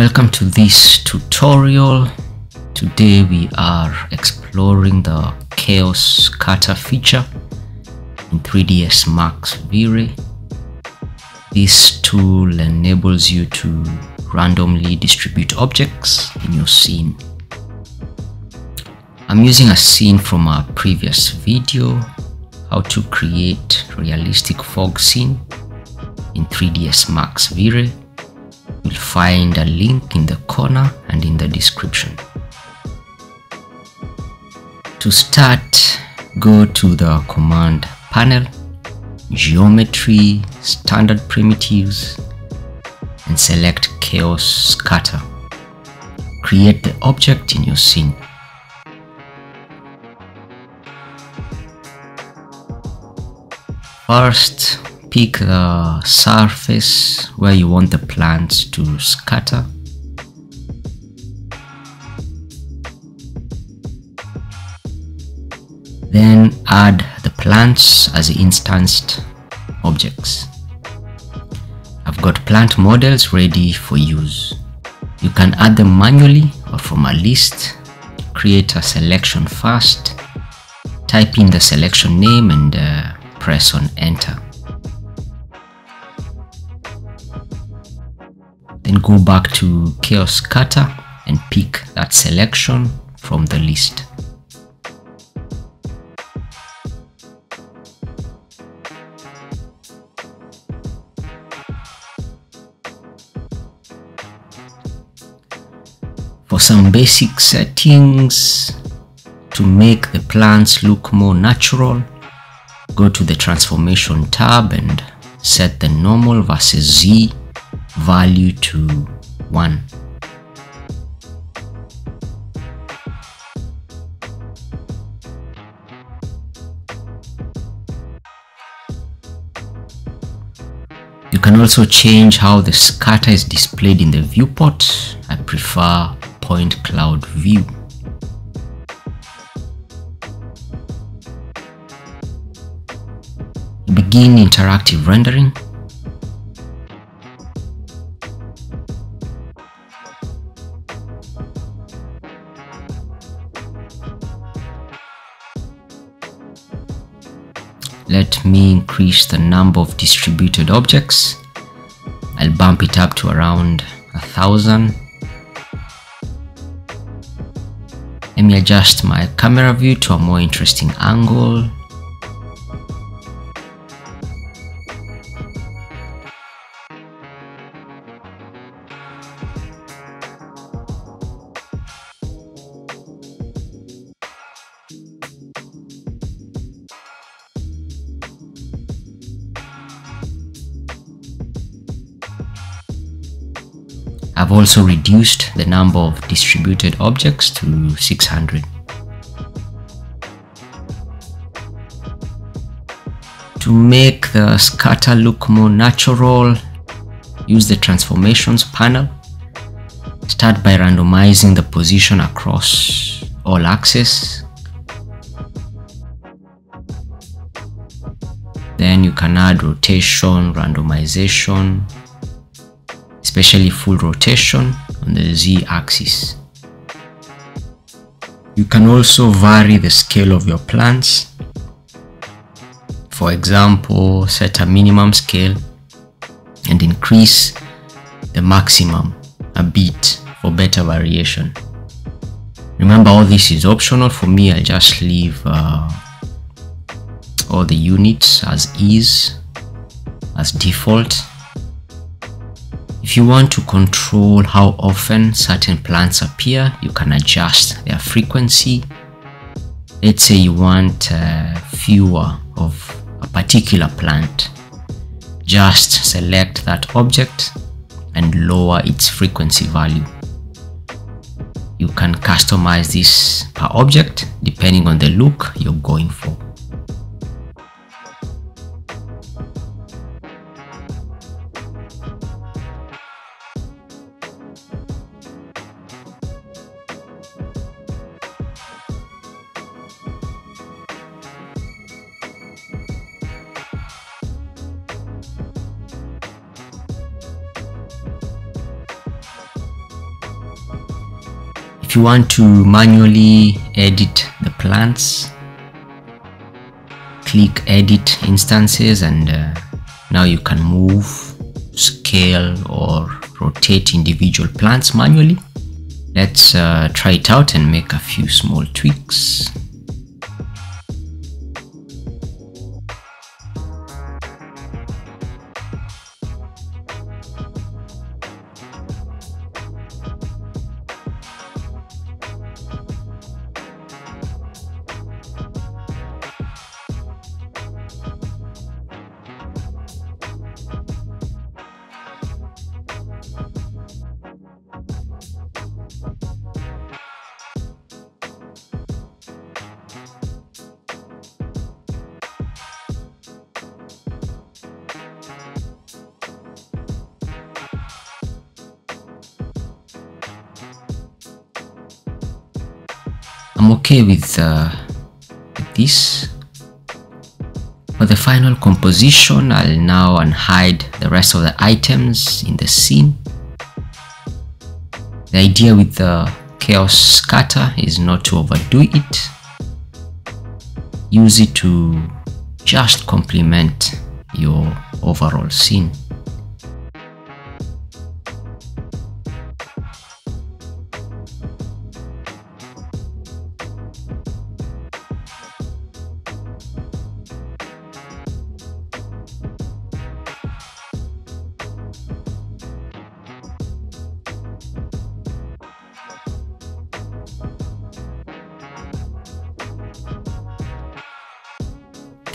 Welcome to this tutorial. Today we are exploring the Chaos Scatter feature in 3ds Max V-Ray. This tool enables you to randomly distribute objects in your scene. I'm using a scene from a previous video, how to create realistic fog scene in 3ds Max V-Ray. You'll find a link in the corner and in the description. To start, go to the command panel, geometry, standard primitives, and select chaos scatter. Create the object in your scene. First, pick the surface where you want the plants to scatter. Then add the plants as instanced objects. I've got plant models ready for use. You can add them manually or from a list. Create a selection first. Type in the selection name and uh, press on enter. Then go back to Chaos Scatter and pick that selection from the list. For some basic settings to make the plants look more natural, go to the transformation tab and set the normal versus Z value to 1. You can also change how the scatter is displayed in the viewport. I prefer point cloud view. Begin interactive rendering. Let me increase the number of distributed objects. I'll bump it up to around a thousand. Let me adjust my camera view to a more interesting angle. I've also reduced the number of distributed objects to 600. To make the scatter look more natural, use the transformations panel. Start by randomizing the position across all axes. Then you can add rotation, randomization, especially full rotation on the z-axis. You can also vary the scale of your plants. For example, set a minimum scale and increase the maximum a bit for better variation. Remember all this is optional for me, I'll just leave uh, all the units as is, as default if you want to control how often certain plants appear, you can adjust their frequency. Let's say you want uh, fewer of a particular plant. Just select that object and lower its frequency value. You can customize this per object depending on the look you're going for. If you want to manually edit the plants click edit instances and uh, now you can move scale or rotate individual plants manually. Let's uh, try it out and make a few small tweaks I'm okay with, uh, with this. For the final composition, I'll now unhide the rest of the items in the scene. The idea with the chaos scatter is not to overdo it. Use it to just complement your overall scene.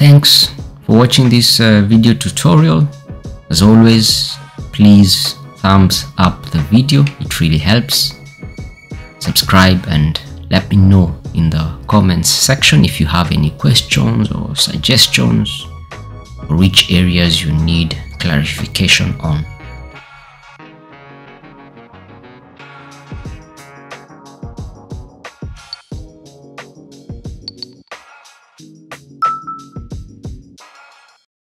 Thanks for watching this uh, video tutorial. As always, please thumbs up the video, it really helps. Subscribe and let me know in the comments section if you have any questions or suggestions or which areas you need clarification on.